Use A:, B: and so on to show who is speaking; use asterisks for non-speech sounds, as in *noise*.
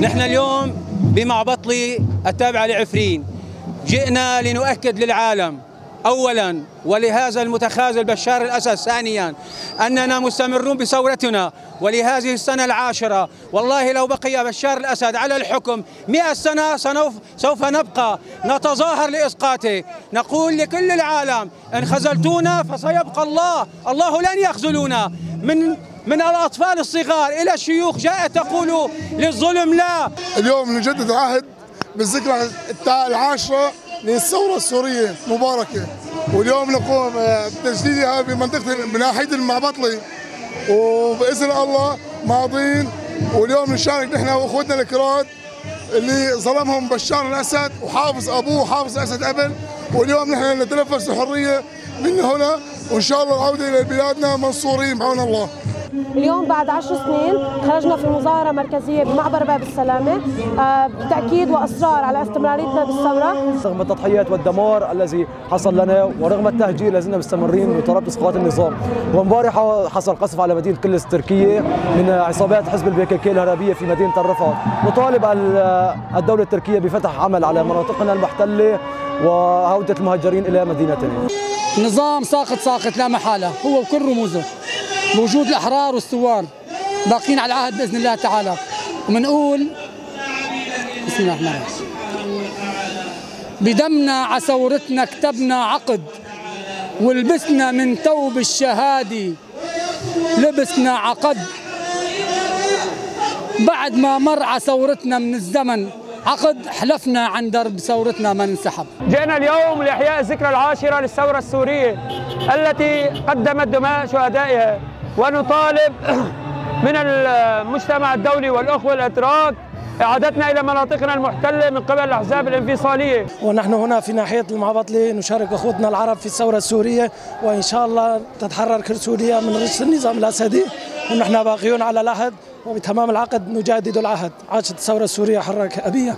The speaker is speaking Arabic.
A: نحن اليوم بمعبطلي التابعة لعفرين. جئنا لنؤكد للعالم اولا ولهذا المتخاذل بشار الاسد ثانيا أننا مستمرون بثورتنا ولهذه السنة العاشرة. والله لو بقي بشار الأسد على الحكم مئة سنة سوف نبقى نتظاهر لإسقاطه. نقول لكل العالم إن خذلتونا فسيبقى الله. الله لن يخذلونا. من من الأطفال الصغار إلى الشيوخ جاءت تقول للظلم لا.
B: اليوم نجدد العهد بالذكرى العاشرة للثورة السورية مباركه واليوم نقوم بتجديدها بمنطقة بناحيه المعبطلي وبإذن الله ماضين. واليوم نشارك نحن وأخوتنا الكراد اللي ظلمهم بشار الأسد وحافظ أبوه وحافظ الأسد قبل واليوم نحن نتنفس الحريه من هنا. وإن شاء الله العودة إلى بلادنا منصورين بعون الله.
C: اليوم بعد عشر سنين خرجنا في مظاهرة مركزية بمعبر باب السلامة بتأكيد وإصرار على استمراريتنا بالثورة.
D: رغم التضحيات والدمار الذي حصل لنا ورغم التهجير لازلنا مستمرين بطلب اسقاط النظام. وامبارحة حصل قصف على مدينة كلس التركية من عصابات حزب البي كي كي الإرهابية في مدينة الرفح نطالب الدولة التركية بفتح عمل على مناطقنا المحتلة وعودة المهجرين إلى مدينتنا.
E: نظام ساقط ساقط لا محالة هو وكل رموزه. بوجود الأحرار والثوار باقين على العهد بإذن الله تعالى. ومنقول بسم الله الرحمن الرحيم. بدمنا عثورتنا كتبنا عقد ولبسنا من ثوب الشهادة لبسنا عقد. بعد ما مر عثورتنا من الزمن عقد حلفنا عن درب ثورتنا ما ننسحب
F: جئنا اليوم لإحياء الذكرى العاشرة للثورة السورية التي قدمت دماء شهدائها. ونطالب *clears throat* من المجتمع الدولي والأخوة الأتراك إعادتنا إلى مناطقنا المحتلة من قبل الأحزاب الانفصالية.
G: ونحن هنا في ناحية المعبطلة نشارك أخوتنا العرب في الثورة السورية وإن شاء الله تتحرر سوريا من رجس النظام الأسدي ونحن باقيون على العهد وبتمام العقد نجدد العهد. عاشت الثورة السورية حرك أبية.